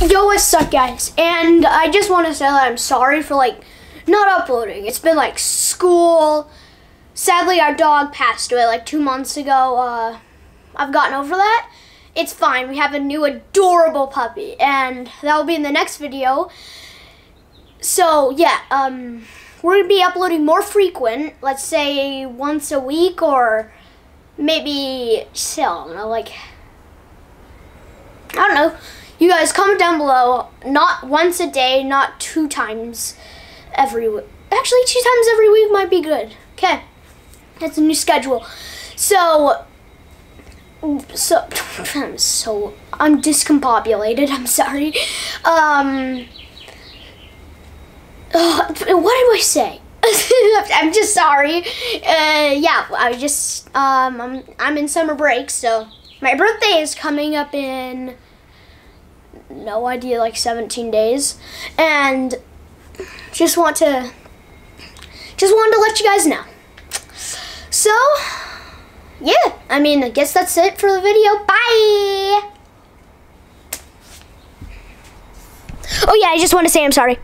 Yo, what's up, guys? And I just want to say that I'm sorry for like not uploading. It's been like school. Sadly, our dog passed away like two months ago. Uh, I've gotten over that. It's fine. We have a new adorable puppy, and that will be in the next video. So yeah, um, we're gonna be uploading more frequent. Let's say once a week, or maybe I don't know, like I don't know. You guys comment down below. Not once a day, not two times every week. Actually, two times every week might be good. Okay, that's a new schedule. So, so I'm so I'm discombobulated. I'm sorry. Um, what did I say? I'm just sorry. Uh, yeah, I just um, I'm I'm in summer break, so my birthday is coming up in no idea, like 17 days. And just want to, just wanted to let you guys know. So, yeah, I mean, I guess that's it for the video. Bye! Oh yeah, I just want to say I'm sorry.